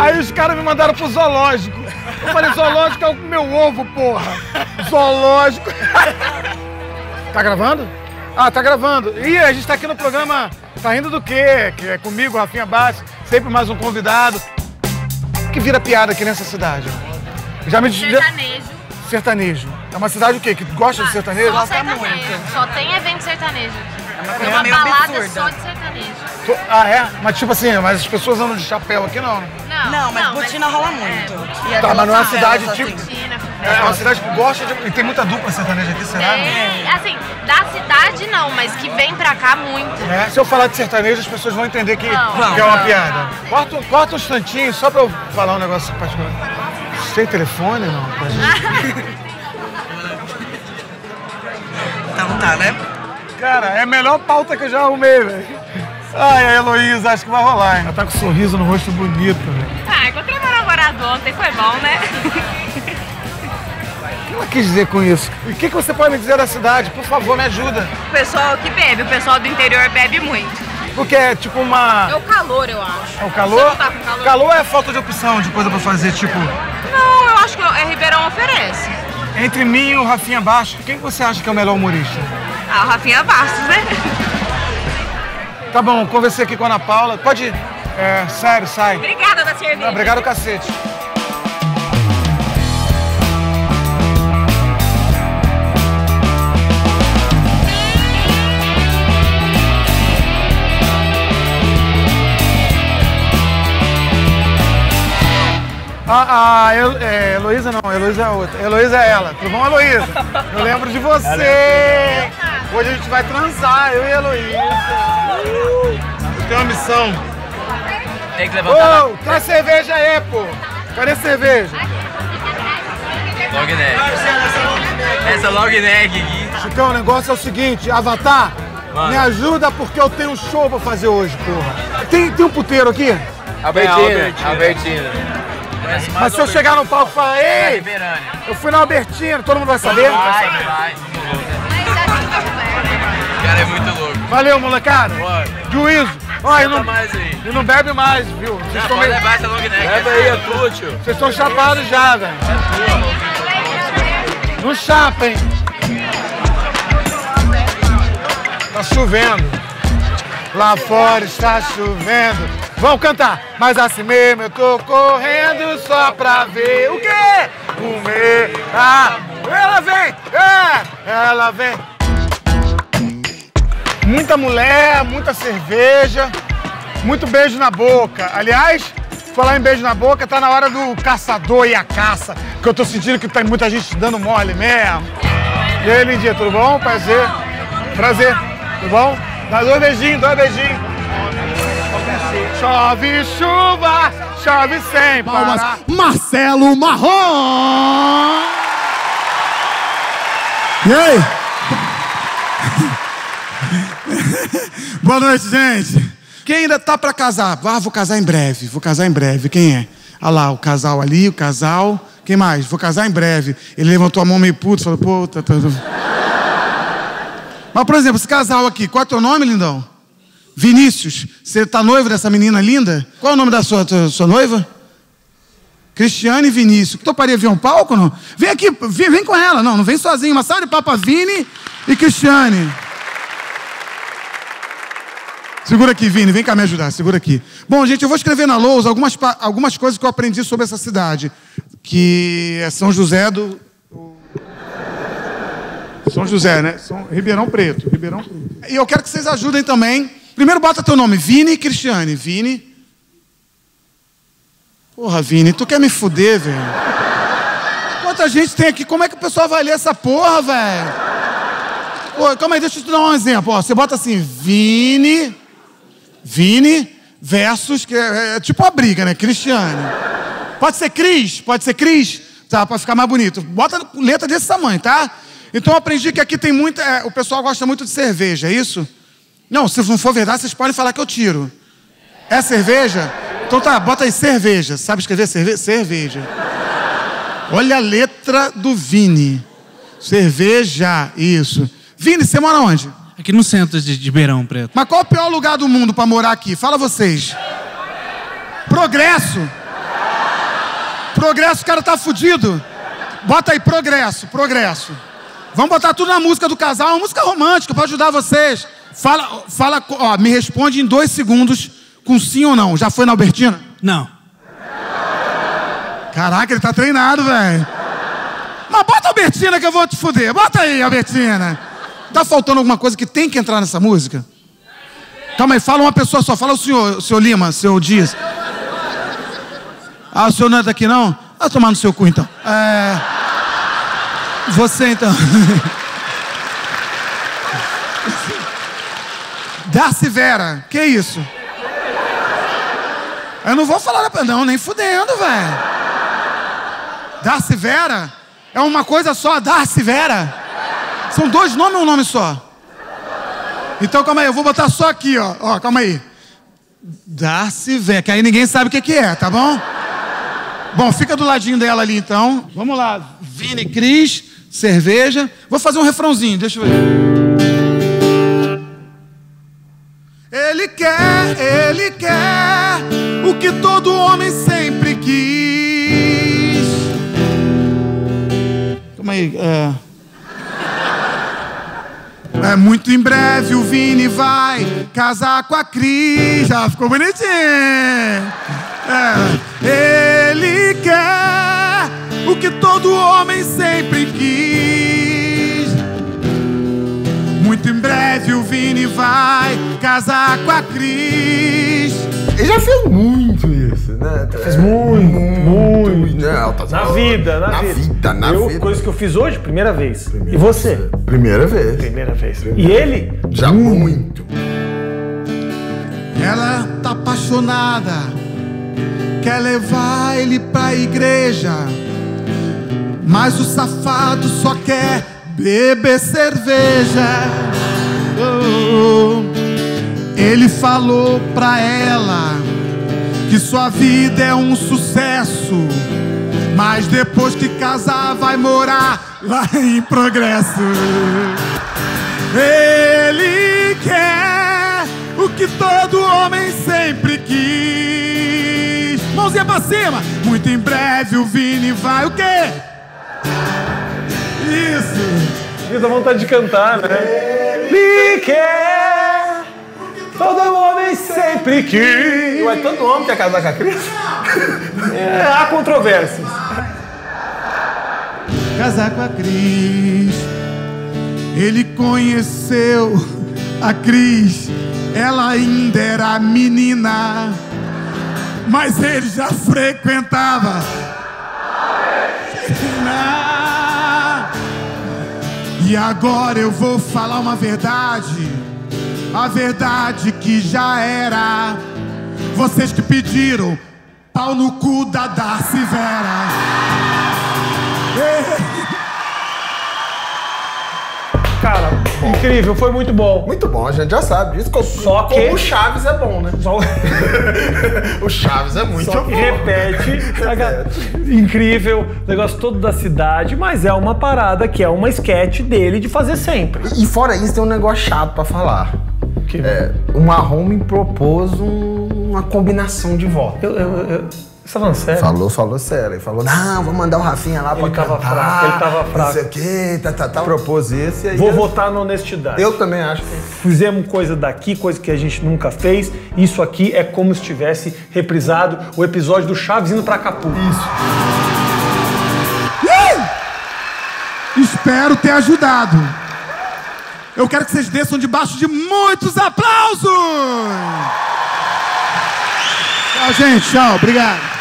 Aí os caras me mandaram pro zoológico. Eu falei, zoológico é o meu ovo, porra. Zoológico. Tá gravando? Ah, tá gravando. E a gente tá aqui no programa Tá Rindo do Quê? Que é comigo, Rafinha Bassi, sempre mais um convidado. O que vira piada aqui nessa cidade? Já me Sertanejo. Sertanejo. É uma cidade o quê? Que gosta de sertanejo? Só sertanejo. Só tem evento sertanejo. É É uma meio balada absurda. só de sertanejo. Ah, é? Mas tipo assim, mas as pessoas andam de chapéu aqui não. né? Não, Não, mas botina rola muito. E é Tá, mas não é uma cidade tipo. assim. Botina, É uma cidade que gosta de. E tem muita dupla sertaneja aqui, será? Tem, assim, da cidade não, mas que vem pra cá muito. É, se eu falar de sertanejo, as pessoas vão entender que, Não. que é uma Não. piada. Corta, um- corta um instantinho só pra eu falar um negócio particular. Tem telefone não? Pra gente? Então tá, né? Cara, é a melhor pauta que eu já arrumei, velho. Ai, a Heloísa, acho que vai rolar, hein? Ela tá com um sorriso no rosto bonito, velho. Ah, encontrei meu namorado ontem, foi bom, né? O que ela quis dizer com isso? E o que, que você pode me dizer da cidade? Por favor, me ajuda. O pessoal que bebe, o pessoal do interior bebe muito. Porque é tipo uma. É o calor, eu acho. É o calor? Você não tá com calor? é falta de opção de coisa pra fazer, tipo. Não, eu acho que é Ribeirão oferece. Entre mim e o Rafinha Baixo, quem que você acha que é o melhor humorista? Ah, o Rafinha Bastos, né? Tá bom, conversei aqui com a Ana Paula. Pode ir. É, sério, sai. Obrigada da cerveja. Obrigado, cacete. Ah, a El, é, Heloísa não, Heloísa é outra. Heloísa é ela. Tudo bom, Heloísa? Eu lembro de você. Hoje a gente vai transar, eu e a Heloísa. Eu tenho uma missão. Tem que levantar Ô, traz cerveja aí, pô. Cadê a cerveja? long neck. Essa long neck aqui. Chicão, o negócio é o seguinte, Avatar, Mano. me ajuda porque eu tenho um show pra fazer hoje, porra. Tem, tem um puteiro aqui? Albertina. Albertina. Conhece mais Mas se eu chegar no palco e falar, ei, Ribeirânia. eu fui na Albertina, todo mundo vai saber? Vai, vai. O cara é muito louco. Valeu, molecada. Bora. Juízo. E Senta não, mais aí. e não bebe mais, viu? Vocês Já estão pode meio- levar essa long neck. Leva aí, é tua, tio. vocês estão chapados já, velho. Não chapa, hein? Tá chovendo. Lá fora está chovendo. Vamos cantar. Mas assim mesmo eu tô correndo só pra ver o quê? Comer. Ah, ela vem. É, ela vem. Muita mulher, muita cerveja, muito beijo na boca. Aliás, falar em beijo na boca, tá na hora do caçador e a caça, que eu tô sentindo que tem muita gente dando mole mesmo. E aí, Lindinha, tudo bom? Prazer. Prazer. Tudo bom? Dá dois beijinhos, dois beijinhos. Chove chuva, chove sem Palmas, parar. Marcelo Marrom! E aí? Boa noite, gente. Quem ainda tá pra casar? Ah, vou casar em breve, vou casar em breve. Quem é? Ah lá, o casal ali, o casal. Quem mais? Vou casar em breve. Ele levantou a mão meio puto, falou, pô, tá, tá, tá. Mas, por exemplo, esse casal aqui, qual é o teu nome, lindão? Vinícius, você tá noivo dessa menina linda? Qual é o nome da sua, tua- sua noiva? Cristiane Vinícius. Toparia vir um palco não? Vem aqui, vem, vem com ela. Não, não vem sozinho. Uma salva de Papa Vini e Cristiane. Segura aqui, Vini, vem cá me ajudar, segura aqui. Bom, gente, eu vou escrever na lousa algumas, algumas coisas que eu aprendi sobre essa cidade. Que é São José do. São José, né? São Ribeirão Preto. Ribeirão Preto. E eu quero que vocês ajudem também. Primeiro bota teu nome, Vini Cristiane. Vini. Porra, Vini, tu quer me fuder, velho? Quanta gente tem aqui? Como é que o pessoal vai ler essa porra, velho? Calma aí, deixa eu te dar um exemplo. Ó, você bota assim, Vini, Vini versus, que é, é tipo uma briga, né? Cristiane. Pode ser Cris, pode ser Cris, tá? Pra ficar mais bonito. Bota letra desse tamanho, tá? Então eu aprendi que aqui tem muita. é, o pessoal gosta muito de cerveja, é isso? Não, se não for verdade, vocês podem falar que eu tiro. É cerveja? Então tá, bota aí cerveja. Sabe escrever cerve cerveja? Olha a letra do Vini. Cerveja, isso. Vini, você mora onde? Aqui no centro de, de Ribeirão Preto. Mas qual o pior lugar do mundo pra morar aqui? Fala vocês. Progresso. Progresso, o cara tá fudido. Bota aí, progresso, progresso. Vamos botar tudo na música do casal, uma música romântica pra ajudar vocês. Fala, fala, ó, me responde em dois segundos com sim ou não. Já foi na Albertina? Não. Caraca, ele tá treinado, velho. Mas bota a Albertina que eu vou te fuder. Bota aí, Albertina. Tá faltando alguma coisa que tem que entrar nessa música? Calma aí, fala uma pessoa só. Fala o senhor, o senhor Lima, o senhor Dias. Ah, o senhor não é daqui não? Vai tomar no seu cu então. É. Você então. Darcy Vera, que isso? Eu não vou falar, não, nem fudendo, velho. Darcy Vera? É uma coisa só, Darcy Vera? São dois nomes ou um nome só? Então calma aí, eu vou botar só aqui, ó. Ó, calma aí. Darcy Vera, que aí ninguém sabe o que, que é, tá bom? Bom, fica do ladinho dela ali então. Vamos lá. Vini Cris, cerveja. Vou fazer um refrãozinho, deixa eu ver. Ele quer, ele quer o que todo homem sempre quis. Calma aí, é. É muito em breve o Vini vai casar com a Cris. Já ficou bonitinho. É. Ele quer o que todo homem sempre quis. Muito em breve o Vini vai casar com a Cris. Ele já fez muito né? Fez muito, muito. Né? Altas Na vida, na, na vida. vida. na eu, vida. Coisa que eu fiz hoje, primeira vez. E você? Primeira vez. Primeira vez. E ele? Já muito. Ela tá apaixonada, quer levar ele pra igreja. Mas o safado só quer beber cerveja. Oh, Ele falou pra ela que sua vida é um sucesso. Mas depois que casar, vai morar lá em progresso. Ele quer o que todo homem sempre quis. Mãozinha pra cima. Muito em breve o Vini vai o quê? Isso. Me dá vontade de cantar, né? Ele quer. Todo homem sempre quis. Ué, todo homem quer casar com a Cris? É, há controvérsias. Casar com a Cris. Ele conheceu a Cris. Ela ainda era menina. Mas ele já frequentava. E agora eu vou falar uma verdade. A verdade que já era. Vocês que pediram pau no cu da Darcy Vera. Cara, incrível, foi muito bom. Muito bom, a gente já sabe disso. Como, Só que- como o Chaves é bom, né? Só, O Chaves é muito só que bom. repete. Incrível, negócio todo da cidade, mas é uma parada que é uma sketch dele de fazer sempre. E fora isso, tem um negócio chato pra falar. Que- É, o Marrom me propôs um- uma combinação de votos. Eu, eu, eu, você tá falando sério? Falou, falou sério. Ele falou, não, vou mandar o Rafinha lá pra Ele tava cantar, fraco, ele tava fraco. Não sei o quê, tá, tá, tá. Propôs esse aí. Vou votar na honestidade. Eu também acho. Fizemos coisa daqui, coisa que a gente nunca fez. Isso aqui é como se tivesse reprisado o episódio do Chaves indo pra Acapulco. Isso. Espero ter ajudado. Eu quero que vocês desçam debaixo de muitos aplausos. Tchau, gente. Tchau. Obrigado.